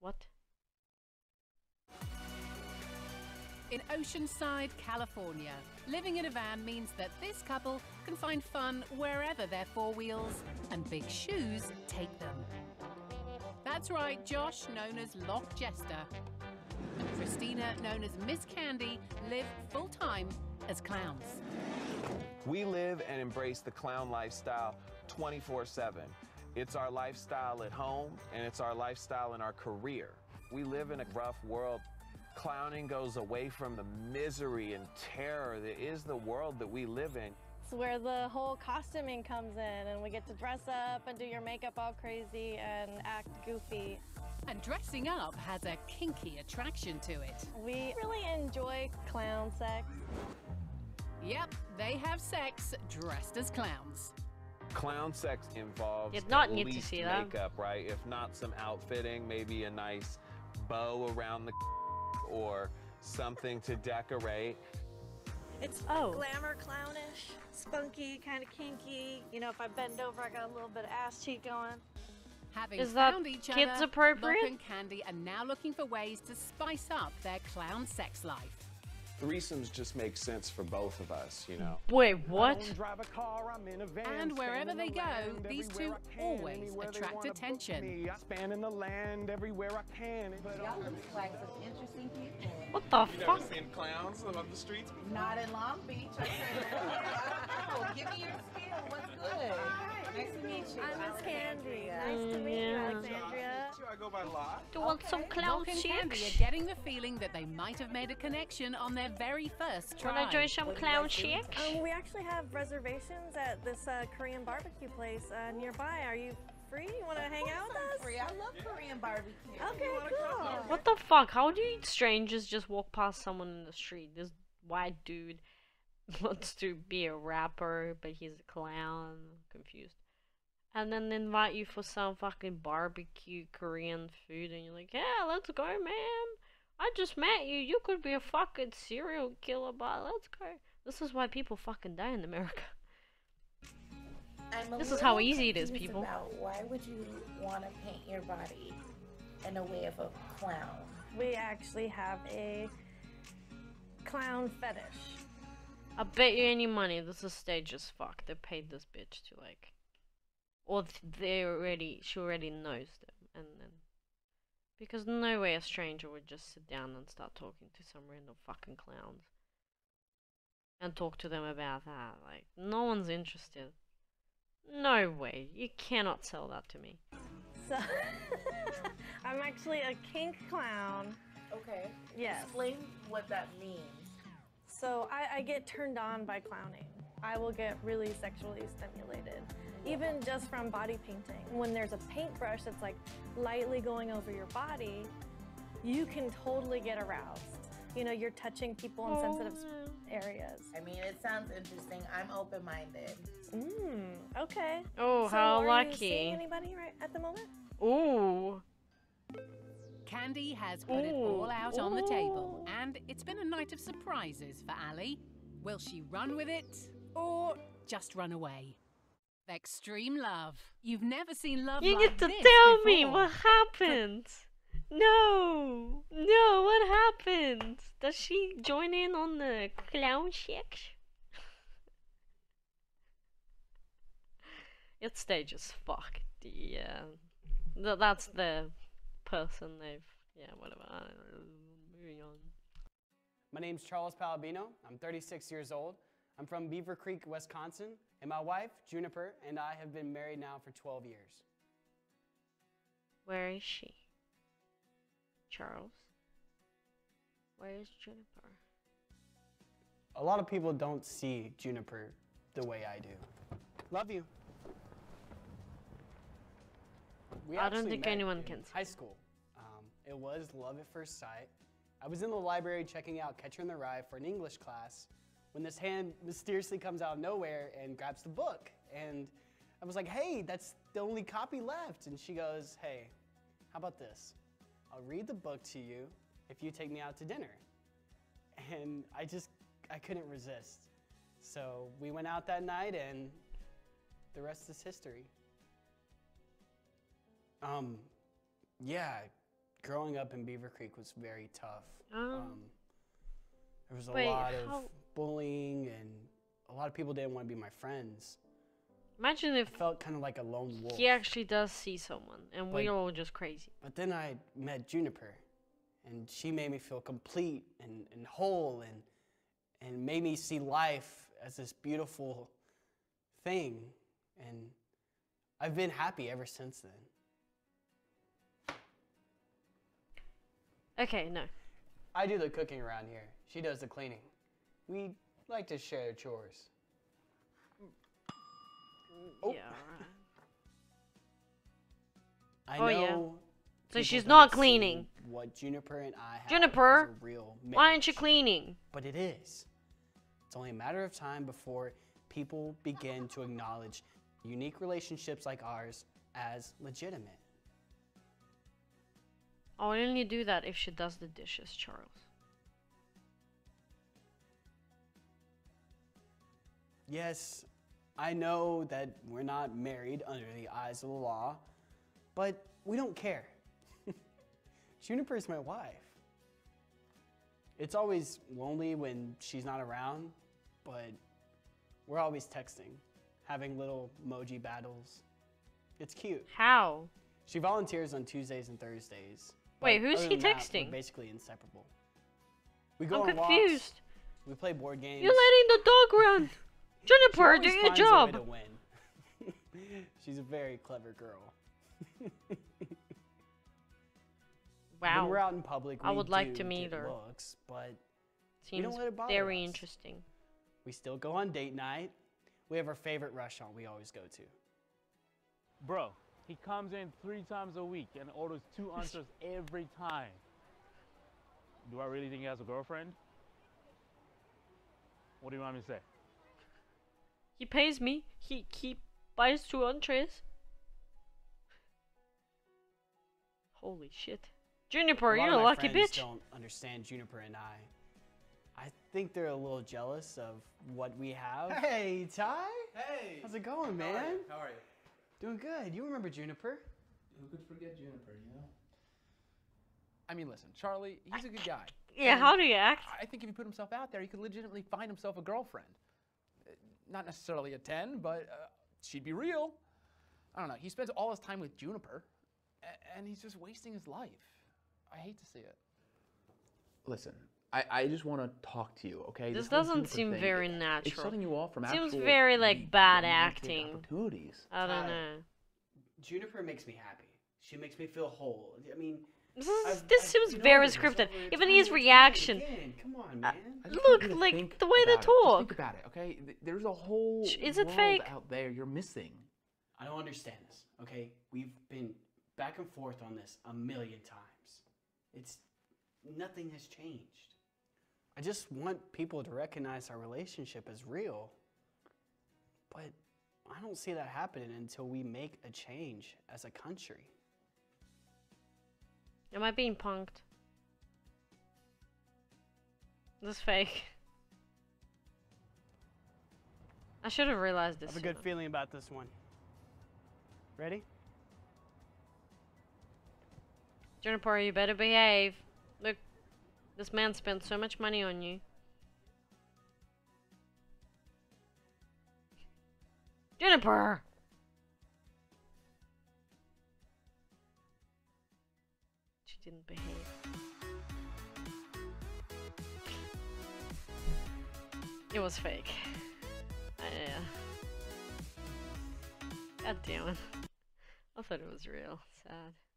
What? In Oceanside, California, living in a van means that this couple can find fun wherever their four wheels and big shoes take them. That's right, Josh, known as Lock Jester, and Christina, known as Miss Candy, live full time as clowns. We live and embrace the clown lifestyle 24 7. It's our lifestyle at home and it's our lifestyle in our career. We live in a rough world. Clowning goes away from the misery and terror that is the world that we live in. It's where the whole costuming comes in, and we get to dress up and do your makeup all crazy and act goofy. And dressing up has a kinky attraction to it. We really enjoy clown sex. Yep, they have sex dressed as clowns. Clown sex involves Did not at need to least see that. makeup, right? If not some outfitting, maybe a nice bow around the or something to decorate. It's Oh. glamour clownish, spunky, kind of kinky. You know, if I bend over, I got a little bit of ass cheek going. Having Is that found each kids other, appropriate? Lock and Candy are now looking for ways to spice up their clown sex life. Threesomes just make sense for both of us, you know. Wait, what? And wherever they go, these two always attract attention. I span in the land everywhere I can. Y'all look like some interesting people. What the you fuck? seen clowns on the streets? Not in Long Beach. oh, give me your spiel. What's good? Nice to meet you. I'm Miss Candy. Nice Mm, to meet you, yeah. Alexandria. I go by Lot. Do you want some clown Lock and Candy chicks? are getting the feeling that they might have made a connection on their very first try. Wanna join some clown chicks? Um, we actually have reservations at this uh, Korean barbecue place uh, nearby. Are you free? You want to hang out with us? Free. I love Korean barbecue. Okay, cool. What the fuck? How do you strangers just walk past someone in the street? This white dude wants to be a rapper, but he's a clown. Confused. And then invite you for some fucking barbecue Korean food, and you're like, yeah, let's go, man. I just met you. You could be a fucking serial killer, but let's go. This is why people fucking die in America. I'm This is how easy it is, people. About why would you want to paint your body in a way of a clown? We actually have a clown fetish. I bet you any money this is staged as fuck. They paid this bitch to like, or they already she already knows them, and then because no way a stranger would just sit down and start talking to some random fucking clowns and talk to them about that. Like no one's interested. No way. You cannot sell that to me. So I'm actually a kink clown. Okay. Yes. Explain what that means. So I, I get turned on by clowning. I will get really sexually stimulated, even just from body painting. When there's a paintbrush that's like lightly going over your body, you can totally get aroused. You know, you're touching people in sensitive areas. I mean, it sounds interesting. I'm open-minded. Mm, okay. Oh, so how are lucky. You seeing anybody right at the moment? Ooh. Candy has put it all out on the table, and it's been a night of surprises for Ali. Will she run with it or just run away? Extreme love. You've never seen love like that. You like get to this tell me what happened. No, no, what happened? Does she join in on the clown shit? it's stage as fuck. Yeah, uh, Th- that's the person they've. Yeah, whatever. I don't know. Moving on. My name's Charles Palabino. I'm 36 years old. I'm from Beaver Creek, Wisconsin, and my wife, Juniper, and I have been married now for 12 years. Where is she? Charles. Where is Juniper? A lot of people don't see Juniper the way I do. Love you. We I don't think anyone can see. High school. Um, it was love at first sight. I was in the library checking out Catcher in the Rye for an English class when this hand mysteriously comes out of nowhere and grabs the book. And I was like, hey, that's the only copy left. And she goes, hey, how about this? I'll read the book to you if you take me out to dinner. And I just, I couldn't resist. So we went out that night and the rest is history. Um, yeah, growing up in Beaver Creek was very tough. Oh. Um, there was a Wait, lot of how- bullying, and a lot of people didn't want to be my friends. Imagine if I felt kind of like a lone wolf. he actually does see someone and we're all just crazy. But then I met Juniper, and she made me feel complete and, and whole, and and made me see life as this beautiful thing. And I've been happy ever since then. Okay, no. I do the cooking around here. She does the cleaning. We like to share chores. Mm, oh. Yeah. I Oh, know. yeah. So she's not cleaning. What Juniper and I have Juniper, real Why aren't you cleaning? But it is. It's only a matter of time before people begin to acknowledge unique relationships like ours as legitimate. Oh, I'll only do that if she does the dishes, Charles. Yes, I know that we're not married under the eyes of the law, but we don't care. Juniper is my wife. It's always lonely when she's not around, but we're always texting, having little emoji battles. It's cute. How? She volunteers on Tuesdays and Thursdays. Wait, who's other he than that, texting? we're basically inseparable. We go I'm on walks, confused. we play board games. You're letting the dog run. She Juniper, always do your finds a way job. to win. She's a very clever girl. Wow. When we're out in public, I we would like to meet her. Looks, but we Seems don't let it bother very us. interesting. we still go on date night. We have our favorite restaurant we always go to. Bro, he comes in three times a week and orders two answers every time. Do I really think he has a girlfriend? What do you want me to say? He pays me. He he buys two entrees. Holy shit. Juniper, a lot you're of a my lucky friends bitch. don't understand Juniper and I. I think they're a little jealous of what we have. Hey, Ty. Hey! How's it going, How are man? you? How are you? Doing good. You remember Juniper? Who could forget Juniper, you know? I mean, listen, Charlie, he's a good guy. Yeah, And how do you act? I think if he put himself out there, he could legitimately find himself a girlfriend. Uh, Not necessarily a 10, but uh, she'd be real. I don't know. He spends all his time with Juniper, and he's just wasting his life. I hate to see it. Listen, I, I just want to talk to you, okay? This whole doesn't seem thing, very it- It's natural. you off from Seems very, like, deep bad acting. Opportunities. I don't Ty. know. Juniper makes me happy. She makes me feel whole. I mean, This, is, I've- this I've seems very over scripted. over Even time his reaction. Come on, man. I Look, want you to like, the way they about. Just talk. think about it, okay? There's a whole Sh- is it world fake? out there you're missing. I don't understand this. Okay, we've been back and forth on this a million times. It's nothing has changed. I just want people to recognize our relationship as real. But I don't see that happening until we make a change as a country. Am I being punked? This is fake. I should have realized this. I have a good sooner. feeling about this one. Ready? Juniper, you better behave. Look, this man spent so much money on you. Juniper! Didn't behave. It was fake. I, uh, God damn it. I thought it was real. Sad.